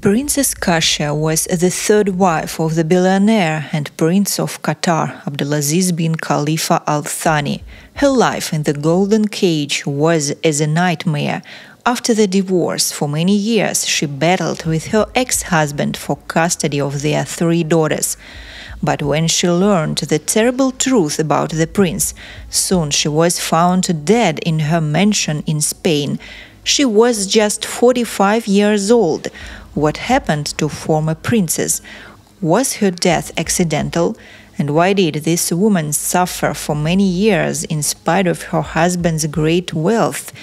Princess Kasia was the third wife of the billionaire and Prince of Qatar Abdulaziz bin Khalifa Al Thani. Her life in the golden cage was as a nightmare. After the divorce, for many years, she battled with her ex husband for custody of their three daughters. But when she learned the terrible truth about the prince, soon she was found dead in her mansion in Spain. She was just 45 years old. What happened to former princess? Was her death accidental? And why did this woman suffer for many years in spite of her husband's great wealth?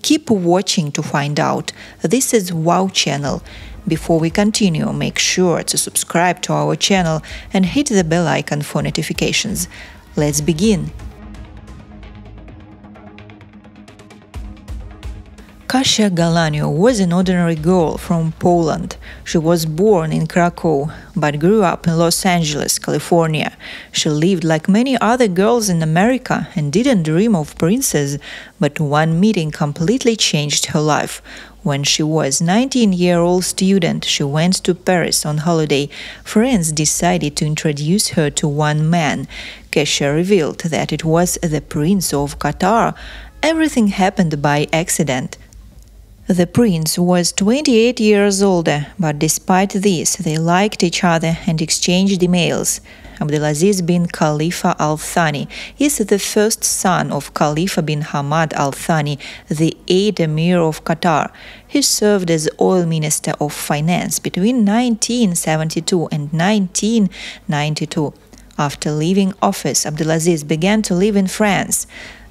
Keep watching to find out. This is Wow Channel. Before we continue, make sure to subscribe to our channel and hit the bell icon for notifications. Let's begin. Kasia Gallanio was an ordinary girl from Poland. She was born in Krakow but grew up in Los Angeles, California. She lived like many other girls in America and didn't dream of princess, but one meeting completely changed her life. When she was 19-year-old student, she went to Paris on holiday. Friends decided to introduce her to one man. Kasia revealed that it was the Prince of Qatar. Everything happened by accident. The prince was 28 years older, but despite this, they liked each other and exchanged emails. Abdulaziz bin Khalifa Al Thani is the first son of Khalifa bin Hamad Al Thani, the eighth emir of Qatar. He served as oil minister of finance between 1972 and 1992. After leaving office, Abdulaziz began to live in France.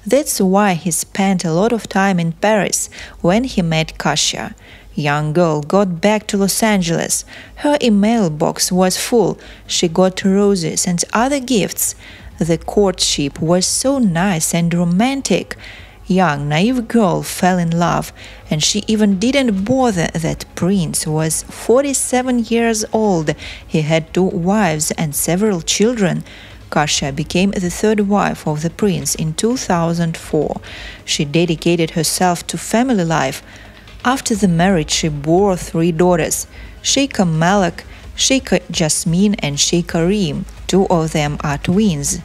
That's why he spent a lot of time in Paris when he met Kasia. Young girl got back to Los Angeles. Her email box was full. She got roses and other gifts. The courtship was so nice and romantic. Young, naive girl fell in love, and she even didn't bother that Prince was 47 years old. He had two wives and several children. Kasia became the third wife of the prince in 2004. She dedicated herself to family life. After the marriage, she bore three daughters Sheikha Malak, Sheikha Jasmine, and Sheikha Reem. Two of them are twins.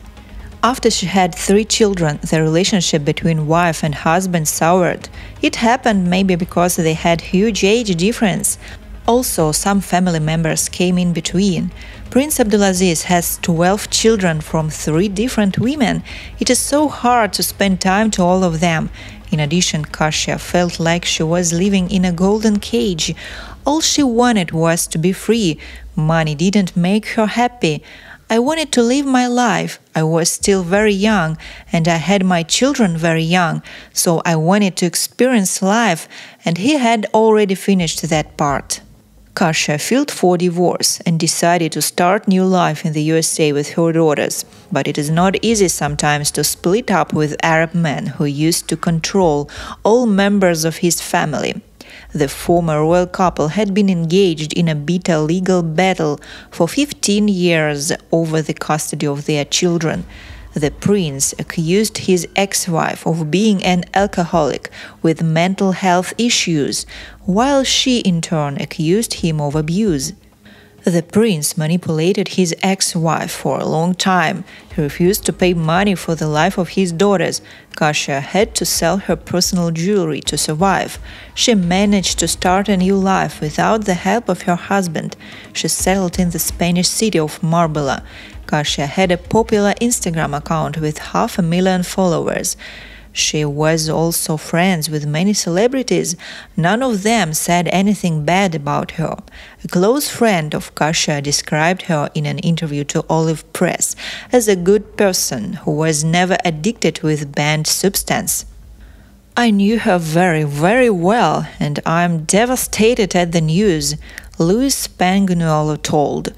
After she had three children, the relationship between wife and husband soured. It happened maybe because they had huge age difference. Also, some family members came in between. Prince Abdulaziz has 12 children from three different women. It is so hard to spend time to all of them. In addition, Kasia felt like she was living in a golden cage. All she wanted was to be free. Money didn't make her happy. I wanted to live my life. I was still very young and I had my children very young, so I wanted to experience life, and he had already finished that part. Kasia filed for divorce and decided to start new life in the USA with her daughters. But it is not easy sometimes to split up with Arab men who used to control all members of his family. The former royal couple had been engaged in a bitter legal battle for 15 years over the custody of their children. The prince accused his ex wife of being an alcoholic with mental health issues, while she in turn accused him of abuse. The prince manipulated his ex wife for a long time. He refused to pay money for the life of his daughters. Kasia had to sell her personal jewelry to survive. She managed to start a new life without the help of her husband. She settled in the Spanish city of Marbella. Kasia had a popular Instagram account with half a million followers. She was also friends with many celebrities. None of them said anything bad about her. A close friend of Kasia described her in an interview to Olive Press as a good person who was never addicted with banned substance. I knew her very, very well, and I'm devastated at the news, Luis Spagnuolo told.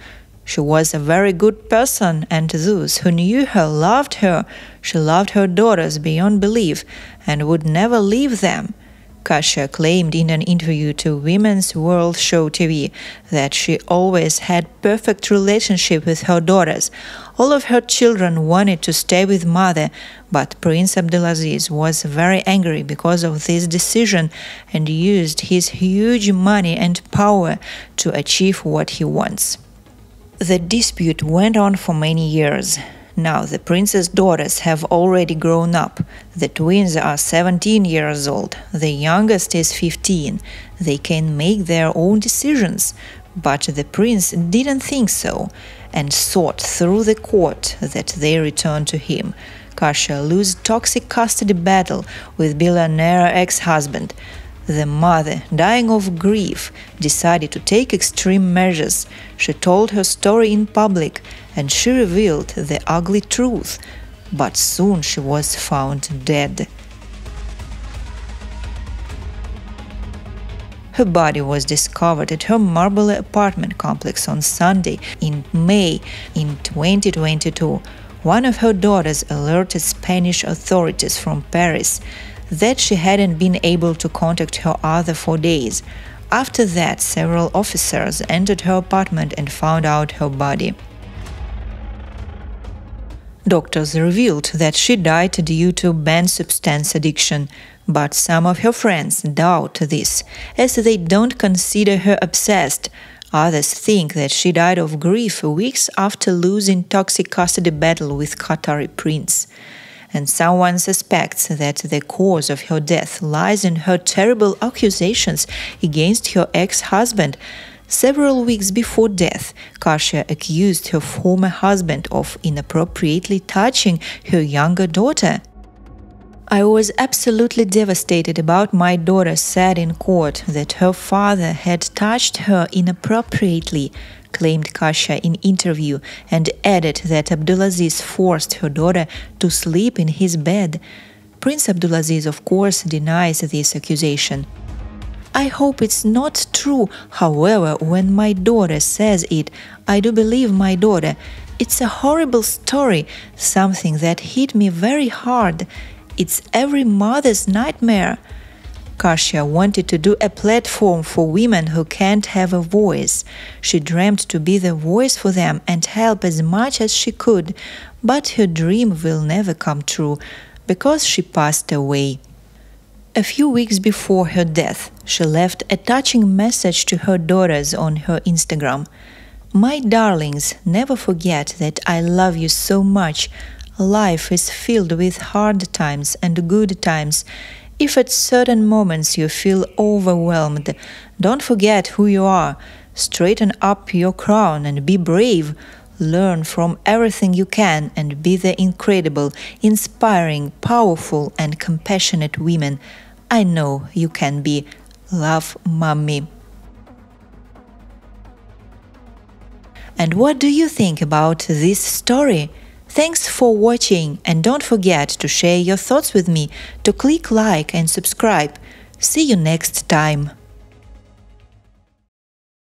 She was a very good person, and those who knew her loved her. She loved her daughters beyond belief and would never leave them. Kasia claimed in an interview to Women's World Show TV that she always had perfect relationship with her daughters. All of her children wanted to stay with mother, but Prince Abdulaziz was very angry because of this decision and used his huge money and power to achieve what he wants. The dispute went on for many years. Now the prince's daughters have already grown up. The twins are 17 years old. The youngest is 15. They can make their own decisions. But the prince didn't think so and sought through the court that they return to him. Kasia lose toxic custody battle with billionaire ex-husband. The mother, dying of grief, decided to take extreme measures. She told her story in public and she revealed the ugly truth, but soon she was found dead. Her body was discovered at her Marbella apartment complex on Sunday in May in 2022. One of her daughters alerted Spanish authorities from Paris that she hadn't been able to contact her other for days. After that, several officers entered her apartment and found out her body. Doctors revealed that she died due to banned substance addiction, but some of her friends doubt this, as they don't consider her obsessed. Others think that she died of grief weeks after losing toxic custody battle with Qatari prince and someone suspects that the cause of her death lies in her terrible accusations against her ex husband. Several weeks before death, Kasia accused her former husband of inappropriately touching her younger daughter. I was absolutely devastated about my daughter said in court that her father had touched her inappropriately, claimed Kasia in interview and added that Abdulaziz forced her daughter to sleep in his bed. Prince Abdulaziz, of course, denies this accusation. I hope it's not true. However, when my daughter says it, I do believe my daughter. It's a horrible story, something that hit me very hard. It's every mother's nightmare. Kasia wanted to do a platform for women who can't have a voice. She dreamed to be the voice for them and help as much as she could, but her dream will never come true because she passed away. A few weeks before her death, she left a touching message to her daughters on her Instagram. My darlings, never forget that I love you so much. Life is filled with hard times and good times. If at certain moments you feel overwhelmed, don't forget who you are. Straighten up your crown and be brave. Learn from everything you can and be the incredible, inspiring, powerful, and compassionate women I know you can be. Love, Mommy. And what do you think about this story? Thanks for watching and don't forget to share your thoughts with me, to click like and subscribe. See you next time.